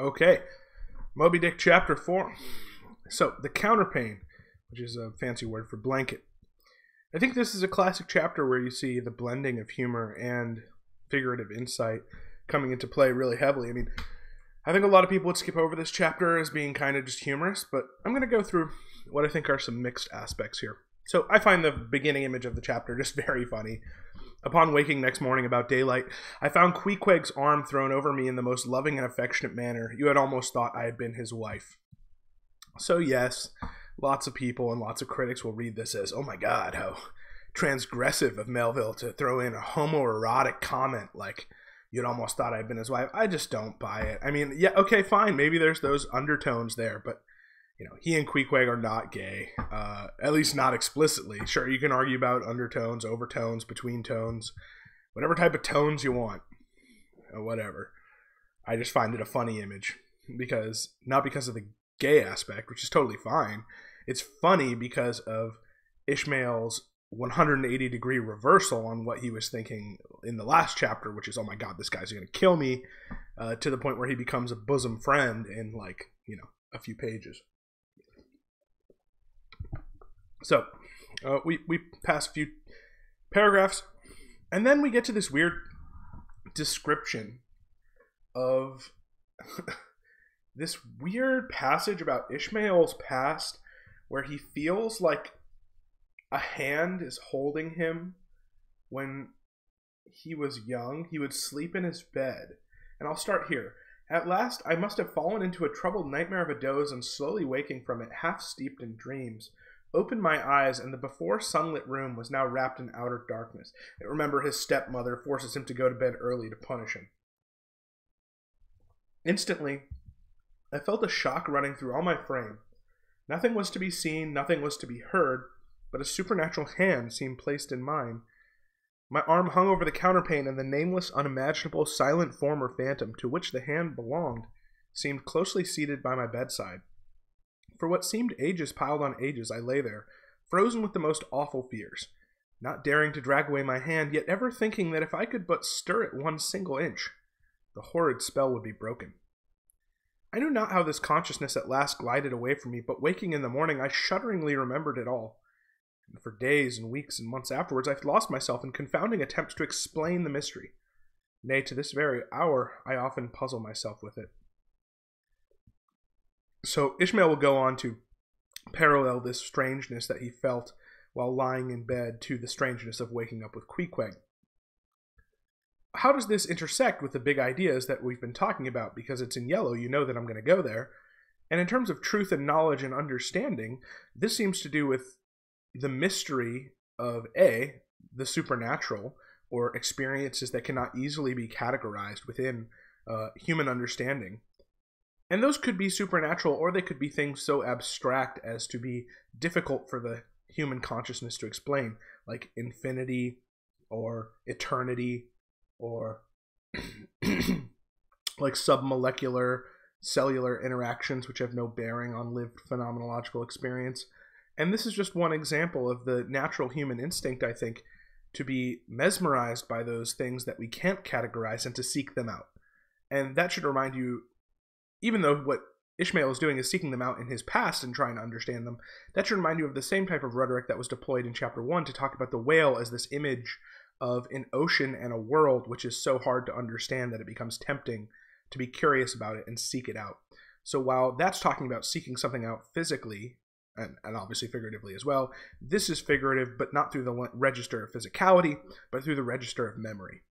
Okay, Moby Dick chapter 4. So, the counterpane, which is a fancy word for blanket. I think this is a classic chapter where you see the blending of humor and figurative insight coming into play really heavily. I mean, I think a lot of people would skip over this chapter as being kind of just humorous, but I'm going to go through what I think are some mixed aspects here. So, I find the beginning image of the chapter just very funny. Upon waking next morning about daylight, I found Queequeg's arm thrown over me in the most loving and affectionate manner. You had almost thought I had been his wife. So, yes, lots of people and lots of critics will read this as, oh my god, how transgressive of Melville to throw in a homoerotic comment like, you'd almost thought I'd been his wife. I just don't buy it. I mean, yeah, okay, fine. Maybe there's those undertones there, but you know, he and Queequeg are not gay, uh, at least not explicitly. Sure, you can argue about undertones, overtones, between tones, whatever type of tones you want, or whatever. I just find it a funny image because not because of the gay aspect, which is totally fine. It's funny because of Ishmael's 180 degree reversal on what he was thinking in the last chapter, which is, oh my god, this guy's going to kill me, uh, to the point where he becomes a bosom friend in like, you know, a few pages. So uh, we we pass a few paragraphs, and then we get to this weird description of this weird passage about Ishmael's past, where he feels like a hand is holding him when he was young. He would sleep in his bed, and I'll start here. At last, I must have fallen into a troubled nightmare of a doze, and slowly waking from it, half steeped in dreams opened my eyes, and the before sunlit room was now wrapped in outer darkness. Remember, his stepmother forces him to go to bed early to punish him. Instantly, I felt a shock running through all my frame. Nothing was to be seen, nothing was to be heard, but a supernatural hand seemed placed in mine. My arm hung over the counterpane, and the nameless, unimaginable, silent form or phantom to which the hand belonged seemed closely seated by my bedside. For what seemed ages piled on ages, I lay there, frozen with the most awful fears, not daring to drag away my hand, yet ever thinking that if I could but stir it one single inch, the horrid spell would be broken. I knew not how this consciousness at last glided away from me, but waking in the morning, I shudderingly remembered it all. And for days and weeks and months afterwards, I lost myself in confounding attempts to explain the mystery. Nay, to this very hour, I often puzzle myself with it. So Ishmael will go on to parallel this strangeness that he felt while lying in bed to the strangeness of waking up with Queequeg. How does this intersect with the big ideas that we've been talking about? Because it's in yellow, you know that I'm going to go there. And in terms of truth and knowledge and understanding, this seems to do with the mystery of A, the supernatural, or experiences that cannot easily be categorized within uh, human understanding, and those could be supernatural, or they could be things so abstract as to be difficult for the human consciousness to explain, like infinity or eternity or like submolecular cellular interactions which have no bearing on lived phenomenological experience. And this is just one example of the natural human instinct, I think, to be mesmerized by those things that we can't categorize and to seek them out. And that should remind you even though what Ishmael is doing is seeking them out in his past and trying to understand them, that should remind you of the same type of rhetoric that was deployed in chapter 1 to talk about the whale as this image of an ocean and a world which is so hard to understand that it becomes tempting to be curious about it and seek it out. So while that's talking about seeking something out physically, and, and obviously figuratively as well, this is figurative, but not through the register of physicality, but through the register of memory.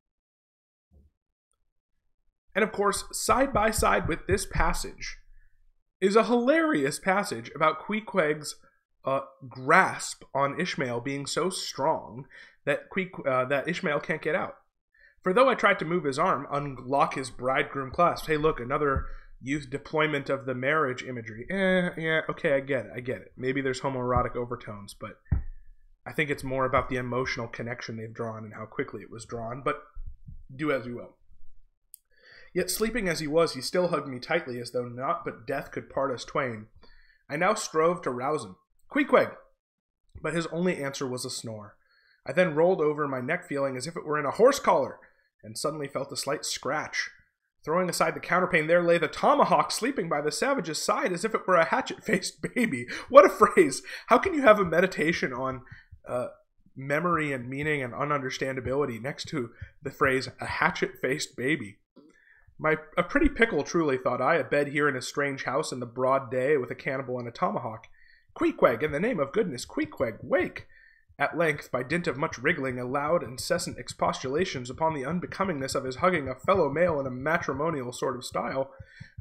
And of course, side by side with this passage is a hilarious passage about Queequeg's uh, grasp on Ishmael being so strong that Queeq, uh, that Ishmael can't get out. For though I tried to move his arm, unlock his bridegroom clasp, hey, look, another youth deployment of the marriage imagery. Eh, yeah, okay, I get it, I get it. Maybe there's homoerotic overtones, but I think it's more about the emotional connection they've drawn and how quickly it was drawn. But do as you will. Yet sleeping as he was, he still hugged me tightly as though naught but death could part us twain. I now strove to rouse him. Queequeg! But his only answer was a snore. I then rolled over, my neck feeling as if it were in a horse collar, and suddenly felt a slight scratch. Throwing aside the counterpane, there lay the tomahawk sleeping by the savage's side as if it were a hatchet faced baby. What a phrase! How can you have a meditation on uh, memory and meaning and ununderstandability next to the phrase a hatchet faced baby? My a pretty pickle, truly, thought I, a bed here in a strange house in the broad day with a cannibal and a tomahawk. Queequeg, in the name of goodness, Queequeg, wake! At length, by dint of much wriggling, and loud, incessant expostulations upon the unbecomingness of his hugging a fellow male in a matrimonial sort of style,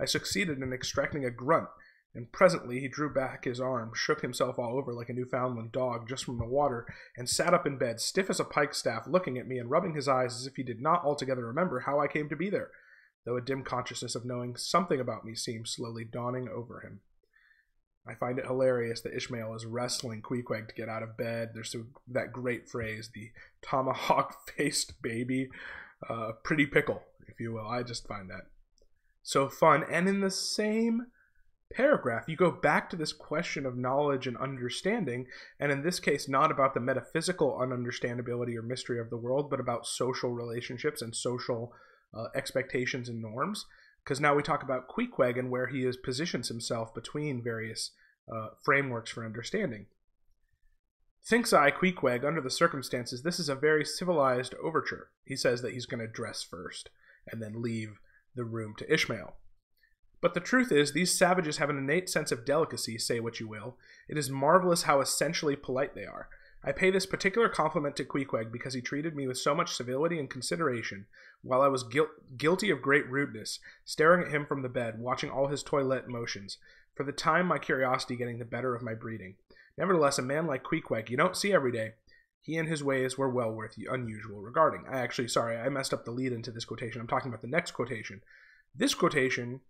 I succeeded in extracting a grunt, and presently he drew back his arm, shook himself all over like a Newfoundland dog just from the water, and sat up in bed, stiff as a pikestaff, looking at me and rubbing his eyes as if he did not altogether remember how I came to be there though a dim consciousness of knowing something about me seems slowly dawning over him. I find it hilarious that Ishmael is wrestling Queequeg to get out of bed. There's that great phrase, the tomahawk faced baby, uh, pretty pickle, if you will. I just find that so fun. And in the same paragraph, you go back to this question of knowledge and understanding, and in this case, not about the metaphysical ununderstandability or mystery of the world, but about social relationships and social uh, expectations and norms. Because now we talk about Queequeg and where he is positions himself between various uh, frameworks for understanding. Thinks I, Queequeg, under the circumstances, this is a very civilized overture. He says that he's going to dress first and then leave the room to Ishmael. But the truth is, these savages have an innate sense of delicacy, say what you will. It is marvelous how essentially polite they are. I pay this particular compliment to Queequeg because he treated me with so much civility and consideration, while I was guil- guilty of great rudeness, staring at him from the bed, watching all his toilet motions, for the time my curiosity getting the better of my breeding. Nevertheless, a man like Queequeg you don't see every day. He and his ways were well worth the unusual regarding. I actually, sorry, I messed up the lead into this quotation. I'm talking about the next quotation. This quotation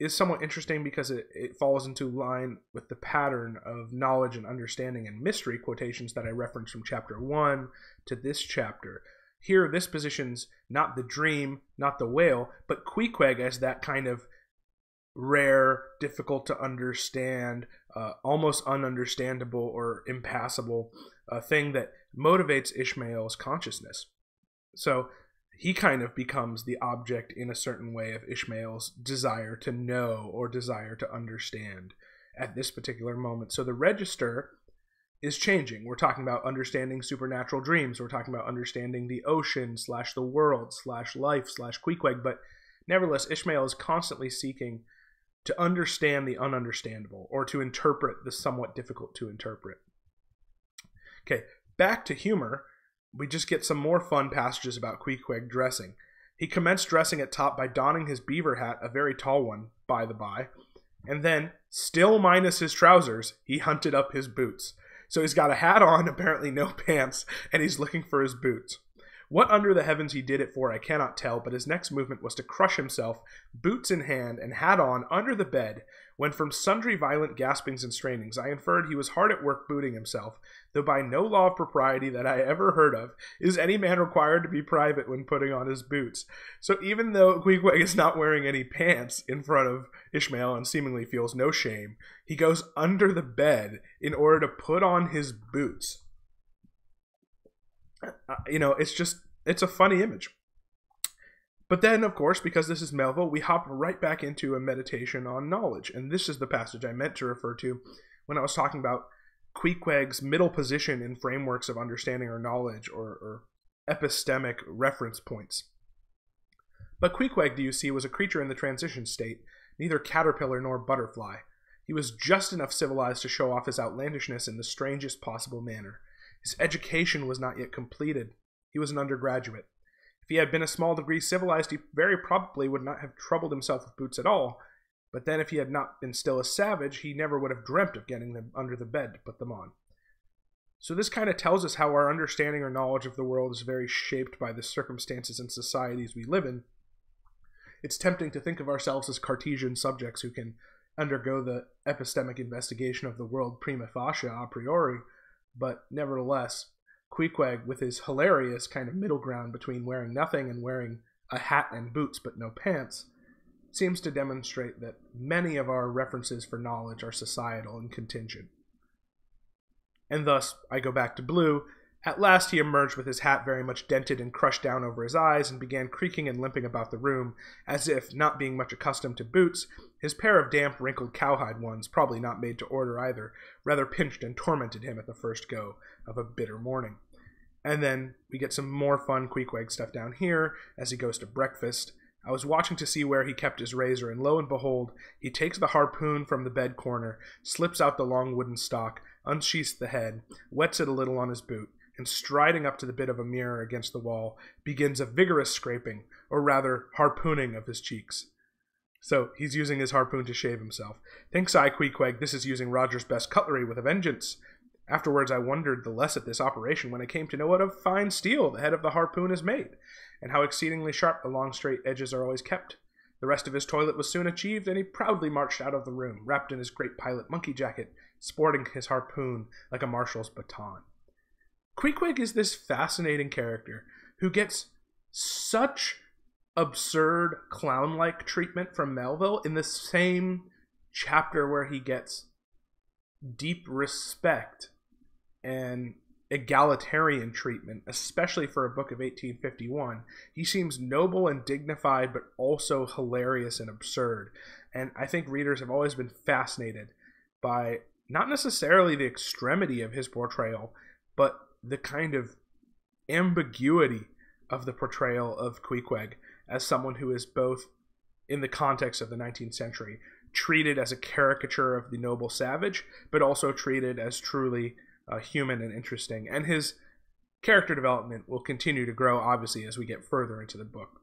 is somewhat interesting because it, it falls into line with the pattern of knowledge and understanding and mystery quotations that I referenced from chapter 1 to this chapter. Here, this positions not the dream, not the whale, but Queequeg as that kind of rare, difficult to understand, uh, almost ununderstandable or impassable uh, thing that motivates Ishmael's consciousness. So he kind of becomes the object in a certain way of Ishmael's desire to know or desire to understand at this particular moment. So the register is changing. We're talking about understanding supernatural dreams. We're talking about understanding the ocean slash the world slash life slash Queequeg. But nevertheless, Ishmael is constantly seeking to understand the ununderstandable or to interpret the somewhat difficult to interpret. Okay, back to humor we just get some more fun passages about Queequeg dressing. He commenced dressing at top by donning his beaver hat, a very tall one, by the by, and then, still minus his trousers, he hunted up his boots. So he's got a hat on, apparently no pants, and he's looking for his boots. What under the heavens he did it for, I cannot tell, but his next movement was to crush himself, boots in hand and hat on, under the bed, when from sundry violent gaspings and strainings I inferred he was hard at work booting himself, though by no law of propriety that I ever heard of is any man required to be private when putting on his boots. So even though Queequeg is not wearing any pants in front of Ishmael and seemingly feels no shame, he goes under the bed in order to put on his boots. Uh, you know, it's just, it's a funny image. But then, of course, because this is Melville, we hop right back into a meditation on knowledge. And this is the passage I meant to refer to when I was talking about Queequeg's middle position in frameworks of understanding or knowledge or, or epistemic reference points. But Queequeg, do you see, was a creature in the transition state, neither caterpillar nor butterfly. He was just enough civilized to show off his outlandishness in the strangest possible manner. His education was not yet completed. He was an undergraduate he had been a small degree civilized, he very probably would not have troubled himself with boots at all. But then, if he had not been still a savage, he never would have dreamt of getting them under the bed to put them on. So, this kind of tells us how our understanding or knowledge of the world is very shaped by the circumstances and societies we live in. It's tempting to think of ourselves as Cartesian subjects who can undergo the epistemic investigation of the world prima facie a priori, but nevertheless, Queequeg with his hilarious kind of middle ground between wearing nothing and wearing a hat and boots but no pants seems to demonstrate that many of our references for knowledge are societal and contingent. And thus, I go back to Blue, At last he emerged with his hat very much dented and crushed down over his eyes and began creaking and limping about the room, as if, not being much accustomed to boots, his pair of damp, wrinkled cowhide ones, probably not made to order either, rather pinched and tormented him at the first go of a bitter morning. And then we get some more fun Queequeg stuff down here as he goes to breakfast. I was watching to see where he kept his razor, and lo and behold, he takes the harpoon from the bed corner, slips out the long wooden stock, unsheaths the head, wets it a little on his boot, and striding up to the bit of a mirror against the wall, begins a vigorous scraping, or rather harpooning of his cheeks. So he's using his harpoon to shave himself. Thinks I, Queequeg, this is using Roger's best cutlery with a vengeance. Afterwards, I wondered the less at this operation when I came to know what of fine steel the head of the harpoon is made, and how exceedingly sharp the long straight edges are always kept. The rest of his toilet was soon achieved, and he proudly marched out of the room, wrapped in his great pilot monkey jacket, sporting his harpoon like a marshal's baton. Queequeg is this fascinating character who gets such absurd clown like treatment from Melville in the same chapter where he gets deep respect and egalitarian treatment, especially for a book of 1851. He seems noble and dignified, but also hilarious and absurd. And I think readers have always been fascinated by not necessarily the extremity of his portrayal, but the kind of ambiguity of the portrayal of Queequeg as someone who is both, in the context of the 19th century, treated as a caricature of the noble savage, but also treated as truly uh, human and interesting. And his character development will continue to grow, obviously, as we get further into the book.